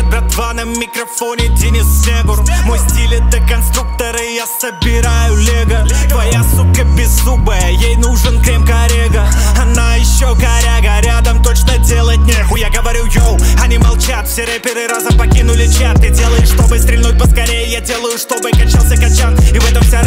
Братва на микрофоне Денис Снегур Мой стиль это конструктор и я собираю лего. Твоя сука беззубая, ей нужен крем корега Она еще коряга, рядом точно делать нехуй Я говорю йоу, они молчат Все рэперы разом покинули чат. Ты делаешь, чтобы стрельнуть поскорее Я делаю, чтобы качался качан. И в этом вся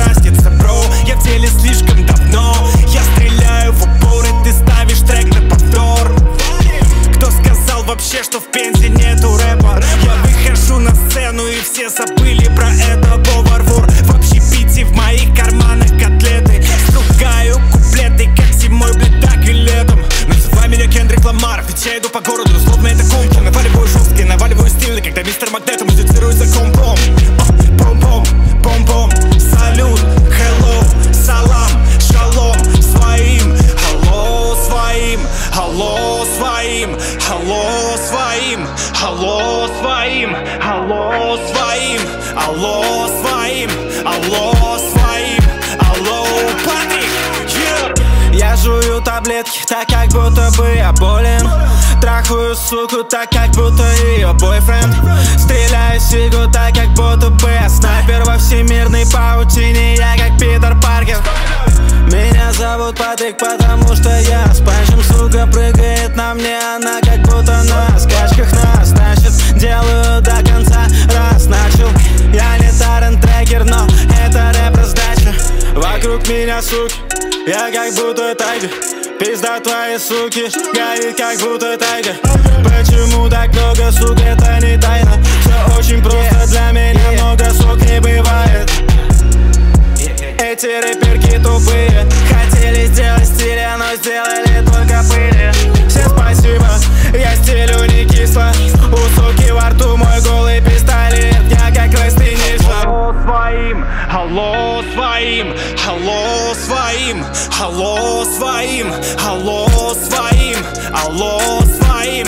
по городу, словно это компо Наваливаю жесткий, наваливаю стильно, когда мистер Магнето музицирует за компом. А, Пом-пом, пом-пом, салют, hello, салам, шалом своим Алло, своим, алло, своим, алло, своим, алло, своим, алло, своим, алло, своим, алло, Жую таблетки, так как будто бы я болен. Трахаю суку, так как будто ее бойфренд. Стреляю сигу, так как будто бы я снайпер. Во всемирной паутине, я как Питер Паркер. Меня зовут Патрик, потому что я с панчем Сука прыгает на мне, она как будто на скачках нас Значит, делаю до конца, раз начал Я не Тарен трекер, но это рэп раздача. Вокруг меня суки, я как будто тайгер Пизда твои суки, горит как будто тайга. Почему так много сук, это не тайна? Все очень просто алло своим, алло своим, алло своим,